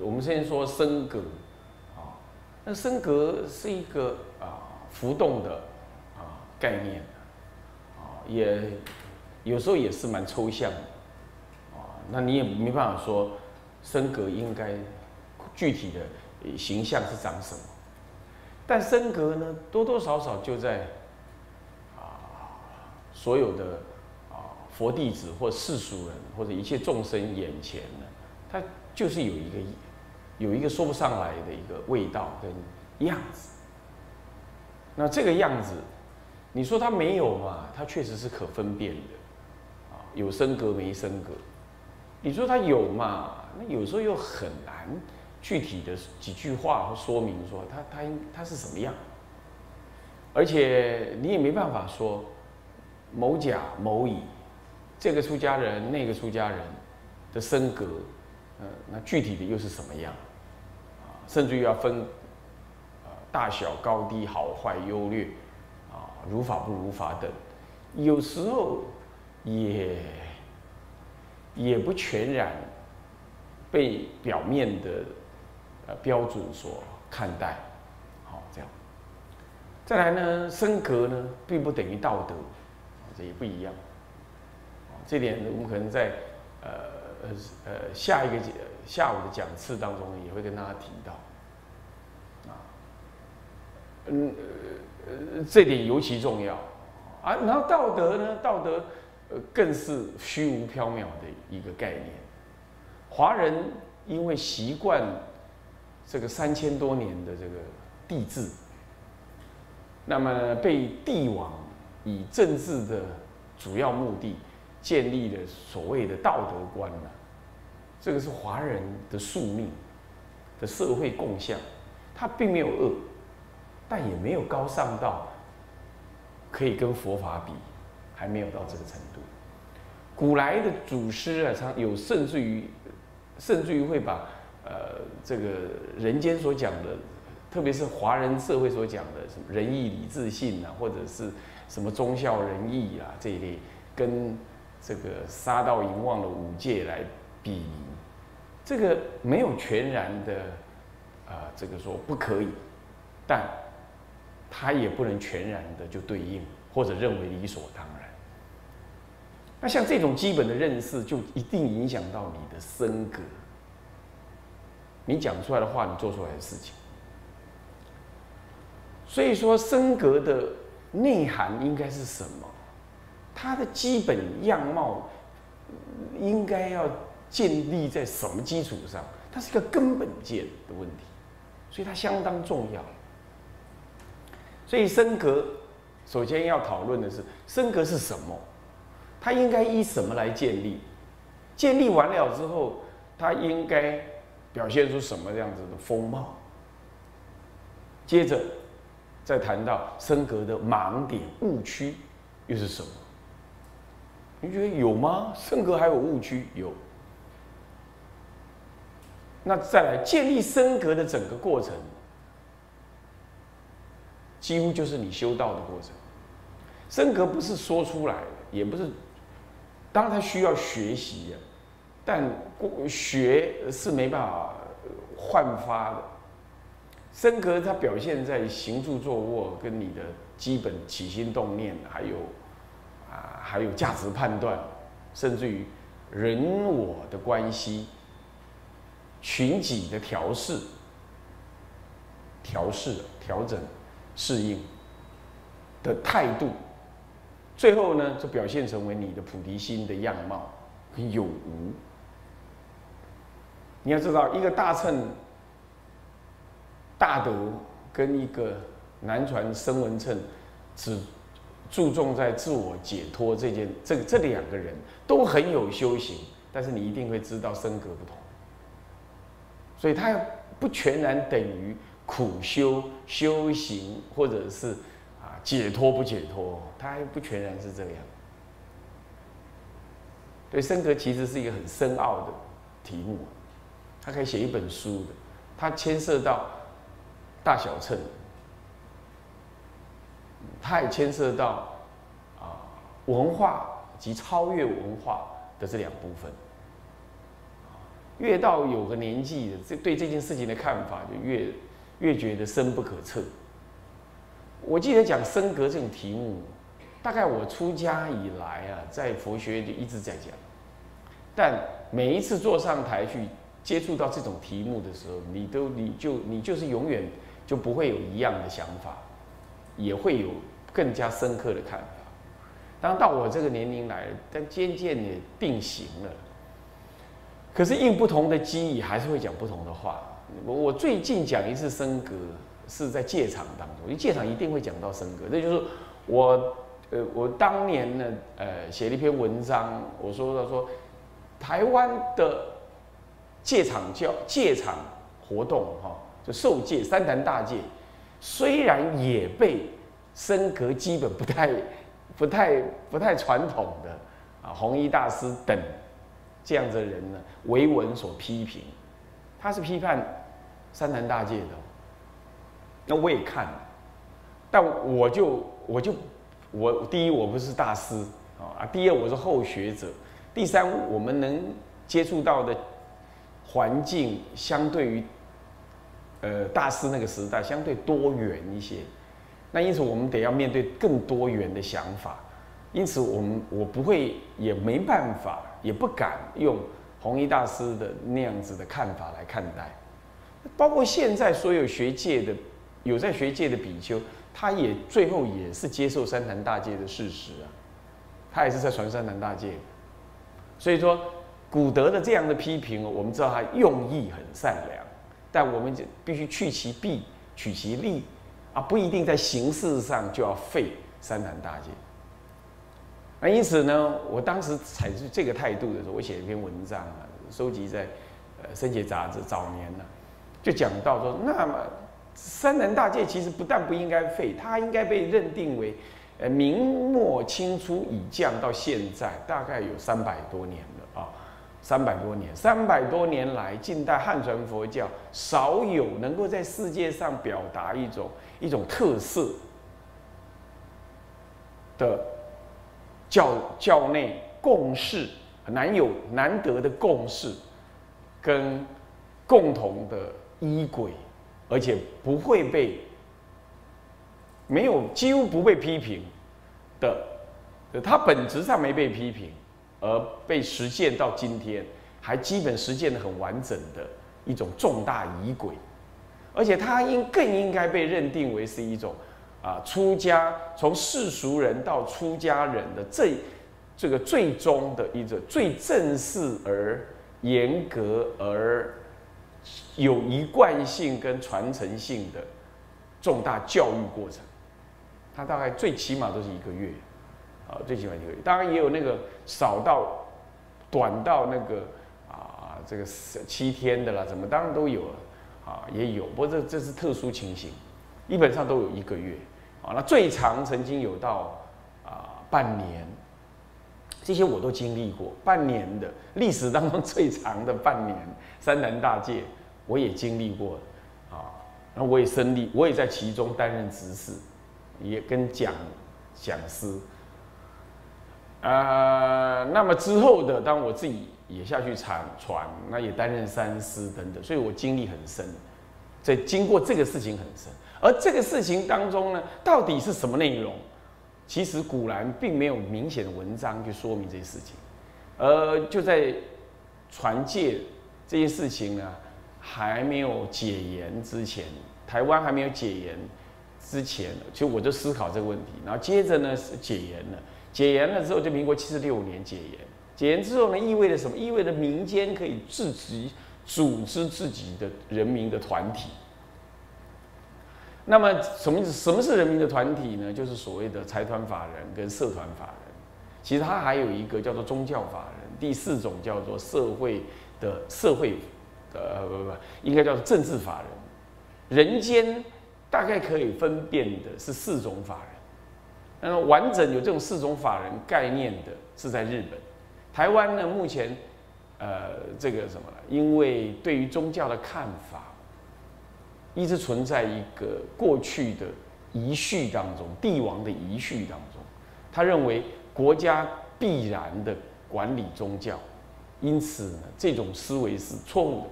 我们先说升格啊，那升格是一个啊浮动的啊概念啊，也有时候也是蛮抽象的啊，那你也没办法说升格应该具体的形象是长什么，但升格呢，多多少少就在啊所有的啊佛弟子或世俗人或者一切众生眼前呢，他就是有一个有一个说不上来的一个味道跟样子。那这个样子，你说它没有嘛？它确实是可分辨的啊，有升格没升格。你说它有嘛？那有时候又很难具体的几句话说明说它它应它是什么样，而且你也没办法说某甲某乙这个出家人那个出家人的升格，呃，那具体的又是什么样？甚至于要分呃大小高低好坏优劣啊，如法不如法等，有时候也也不全然。被表面的呃标准所看待，好这样。再来呢，升格呢，并不等于道德，这也不一样。这点我们可能在呃呃呃下一个节下午的讲次当中也会跟大家提到。啊，嗯呃这点尤其重要啊。然后道德呢，道德呃更是虚无缥缈的一个概念。华人因为习惯这个三千多年的这个帝制，那么被帝王以政治的主要目的建立了所谓的道德观呢，这个是华人的宿命的社会共相，它并没有恶，但也没有高尚到可以跟佛法比，还没有到这个程度。古来的祖师啊，常有甚至于。甚至于会把呃这个人间所讲的，特别是华人社会所讲的什么仁义礼智信啊，或者是什么忠孝仁义啊这一类，跟这个杀盗淫妄的五戒来比，这个没有全然的啊这个说不可以，但它也不能全然的就对应或者认为理所当然。那像这种基本的认识，就一定影响到你的身格。你讲出来的话，你做出来的事情。所以说，身格的内涵应该是什么？它的基本样貌应该要建立在什么基础上？它是一个根本件的问题，所以它相当重要。所以升格首先要讨论的是升格是什么？它应该依什么来建立？建立完了之后，它应该表现出什么样子的风貌？接着再谈到升格的盲点、误区又是什么？你觉得有吗？升格还有误区？有。那再来建立升格的整个过程，几乎就是你修道的过程。升格不是说出来的，也不是。当然，他需要学习呀，但过学是没办法焕发的。升格它表现在行住坐卧跟你的基本起心动念，还有啊，还有价值判断，甚至于人我的关系、群己的调试、调试、调整、适应的态度。最后呢，就表现成为你的菩提心的样貌有无。你要知道，一个大乘大德跟一个南传声闻乘，只注重在自我解脱这件，这这两个人都很有修行，但是你一定会知道身格不同，所以他不全然等于苦修修行，或者是啊。解脱不解脱，它还不全然是这样。对，升格其实是一个很深奥的题目，它可以写一本书的，它牵涉到大小乘，它也牵涉到啊文化及超越文化的这两部分。越到有个年纪的，这对这件事情的看法就越越觉得深不可测。我记得讲升格这种题目，大概我出家以来啊，在佛学里一直在讲，但每一次坐上台去接触到这种题目的时候，你都你就你就是永远就不会有一样的想法，也会有更加深刻的看法。当到我这个年龄来了，但渐渐的定型了。可是应不同的机遇，还是会讲不同的话。我我最近讲一次升格，是在戒场当中，因为戒场一定会讲到升格。这就是我呃我当年呢呃写了一篇文章，我说到说台湾的戒场教戒场活动哈，就受戒三坛大戒，虽然也被升格基本不太不太不太传统的啊弘一大师等。这样子的人呢，为文所批评，他是批判三坛大戒的。那我也看，但我就我就我第一我不是大师啊，第二我是后学者，第三我们能接触到的环境相对于呃大师那个时代相对多元一些，那因此我们得要面对更多元的想法。因此，我们我不会，也没办法，也不敢用弘一大师的那样子的看法来看待。包括现在所有学界的有在学界的比丘，他也最后也是接受三坛大戒的事实啊，他也是在传三坛大戒。所以说，古德的这样的批评，我们知道他用意很善良，但我们就必须去其弊，取其利啊，不一定在形式上就要废三坛大戒。那因此呢，我当时采取这个态度的时候，我写一篇文章啊，收集在呃《生节杂志》早年呢，就讲到说，那么三人大戒其实不但不应该废，它应该被认定为呃明末清初以降到现在大概有三百多年了啊，三百多年，三百多年来近代汉传佛教少有能够在世界上表达一种一种特色的。教教内共识难有难得的共识，跟共同的依轨，而且不会被没有几乎不被批评的，它本质上没被批评，而被实践到今天，还基本实践的很完整的一种重大仪轨，而且它应更应该被认定为是一种。啊，出家从世俗人到出家人的这这个最终的一个最正式而严格而有一贯性跟传承性的重大教育过程，它大概最起码都是一个月，啊，最起码一个月。当然也有那个少到短到那个啊，这个七天的啦，怎么当然都有了，啊，也有。不过这这是特殊情形。基本上都有一个月，啊，那最长曾经有到啊半年，这些我都经历过。半年的历史当中 最长的半年，三南大界我也经历过，啊，那我也身历，我也在其中担任执事，也跟讲讲师，呃，那么之后的，当我自己也下去传传，那也担任三师等等，所以我经历很深，在经过这个事情很深。而这个事情当中呢，到底是什么内容？其实古兰并没有明显的文章去说明这些事情，而就在传戒这件事情呢还没有解严之前，台湾还没有解严之前，其实我就思考这个问题。然后接着呢是解严了，解严了之后就民国七十六年解严，解严之后呢意味着什么？意味着民间可以自己组织自己的人民的团体。那么什么什么是人民的团体呢？就是所谓的财团法人跟社团法人。其实它还有一个叫做宗教法人，第四种叫做社会的社会，呃不不，应该叫做政治法人。人间大概可以分辨的是四种法人。那么完整有这种四种法人概念的是在日本，台湾呢目前呃这个什么？因为对于宗教的看法。一直存在一个过去的遗序当中，帝王的遗序当中，他认为国家必然的管理宗教，因此呢，这种思维是错误的。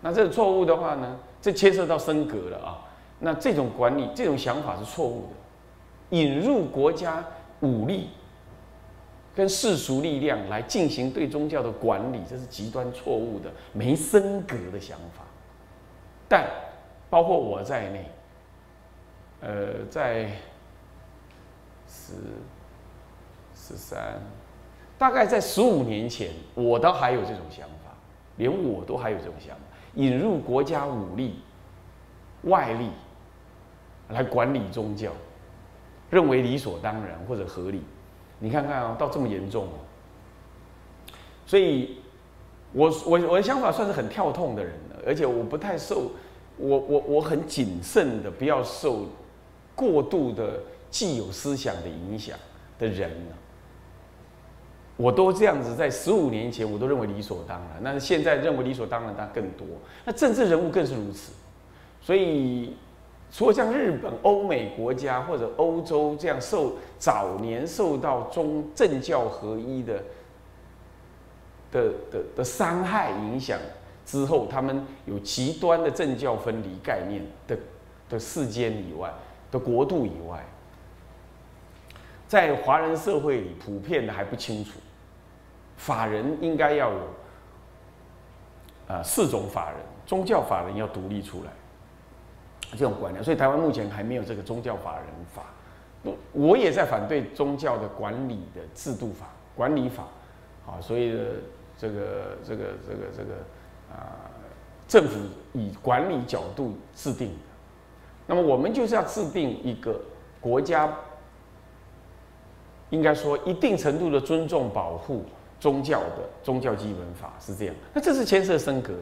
那这个错误的话呢，这牵涉到升格了啊。那这种管理，这种想法是错误的，引入国家武力跟世俗力量来进行对宗教的管理，这是极端错误的、没升格的想法。但包括我在内，呃，在十十三，大概在十五年前，我倒还有这种想法，连我都还有这种想法，引入国家武力、外力。来管理宗教，认为理所当然或者合理，你看看啊，到这么严重哦。所以，我我我的想法算是很跳痛的人了，而且我不太受，我我我很谨慎的，不要受过度的既有思想的影响的人呢。我都这样子，在十五年前我都认为理所当然，那现在认为理所当然，那更多。那政治人物更是如此，所以。除了像日本、欧美国家或者欧洲这样受早年受到宗政教合一的的的的伤害影响之后，他们有极端的政教分离概念的的世间以外的国度以外，在华人社会里普遍的还不清楚，法人应该要有啊四种法人，宗教法人要独立出来。这种观念，所以台湾目前还没有这个宗教法人法。我也在反对宗教的管理的制度法、管理法。好，所以这个、这个、这个、这个啊，政府以管理角度制定的。那么我们就是要制定一个国家，应该说一定程度的尊重、保护宗教的宗教基本法是这样。那这是牵涉升格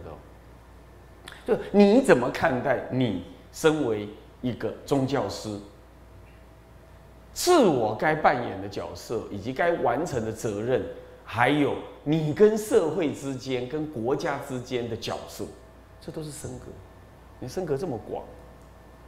的，就你怎么看待你？身为一个宗教师，自我该扮演的角色，以及该完成的责任，还有你跟社会之间、跟国家之间的角色，这都是升格。你升格这么广。